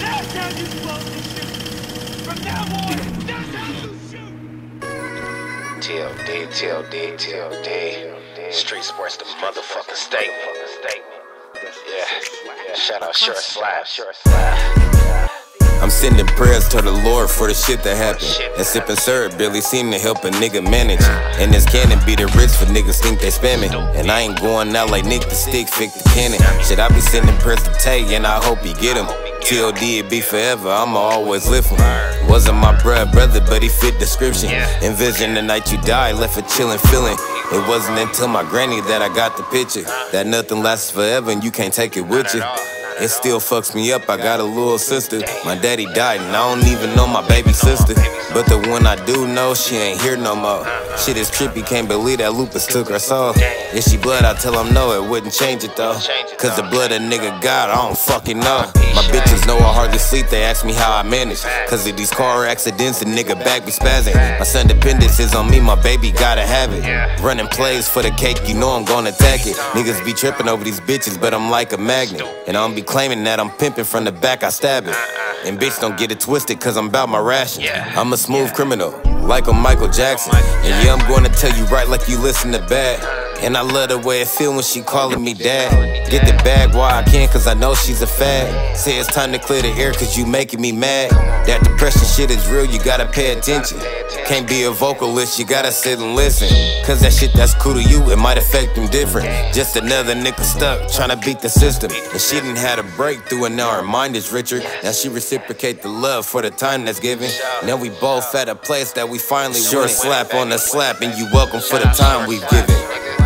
That's how you supposed to shoot. Now. T.O.D, T.O.D, T.O.D. Street sports the motherfucking statement. Yeah. Shout out Sure Slap. Sure Slap. I'm sending prayers to the Lord for the shit that happened. And sipping syrup barely seem to help a nigga manage. And this cannon be the rich for niggas think they spamming. And I ain't going out like Nick the Stick, fix the cannon. Shit, I be sending prayers to Tay, and I hope he get him. T.O.D, it be forever, I'ma always lift him. Wasn't my bruh brother, but he fit description. Envision the night you die, left a chillin' feeling. It wasn't until my granny that I got the picture. That nothing lasts forever and you can't take it with you. It still fucks me up. I got a little sister. My daddy died, and I don't even know my baby sister. But the one I do know, she ain't here no more. Shit is trippy, can't believe that lupus took her soul. If she blood, I tell him no, it wouldn't change it though. Cause the blood a nigga got, I don't fucking know. My bitches know I hardly sleep, they ask me how I manage. Cause of these car accidents, the nigga back be spazzing. My son dependence is on me, my baby gotta have it. Running plays for the cake, you know I'm gonna attack it. Niggas be tripping over these bitches, but I'm like a magnet. And I'm be claiming that I'm pimping from the back, I stab it. And bitch, don't get it twisted, cause I'm about my ration. I'm a smooth criminal, like a Michael Jackson. And yeah, I'm gonna tell you right like you listen to bad. And I love the way it feel when she calling me dad. Get the bag while I can, cause I know she's a fad. Say it's time to clear the air, cause you making me mad. That depression shit is real, you gotta pay attention. Can't be a vocalist, you gotta sit and listen. Cause that shit that's cool to you, it might affect them different. Just another nigga stuck, tryna beat the system. And she didn't had a breakthrough, and now her mind is richer. Now she reciprocate the love for the time that's given. Now we both at a place that we finally Sure slap on the slap, and you welcome for the time we've given.